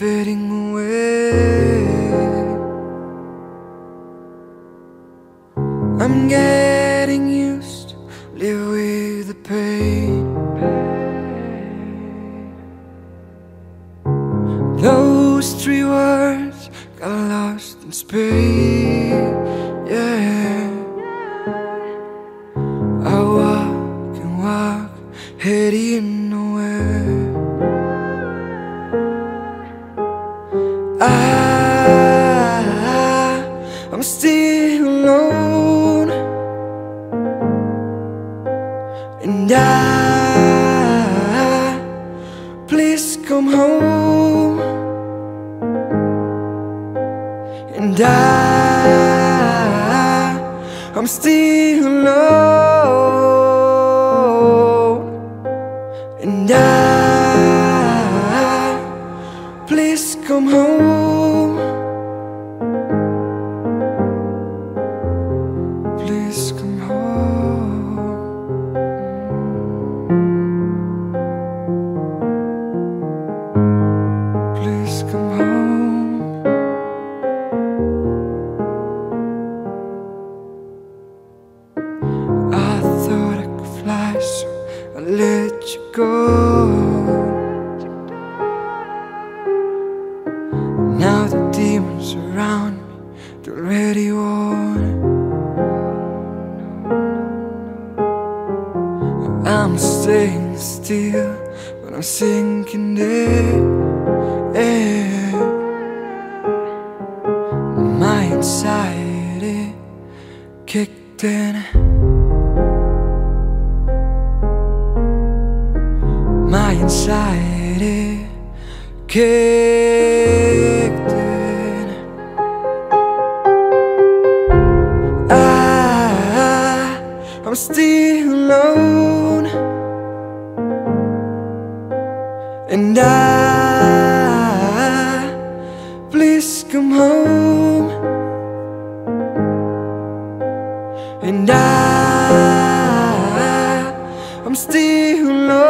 fading away. I'm getting used to live with the pain. Those three words got lost in space. Yeah. I walk and walk heading north and I, please come home, and I, I'm still alone, and I, please come home. I let you go. Now the demons around me, they're already warned. I'm staying still, but I'm sinking there. My anxiety kicked in. My anxiety kicked in. I, I'm still alone, and I, please come home, and I, I'm still alone,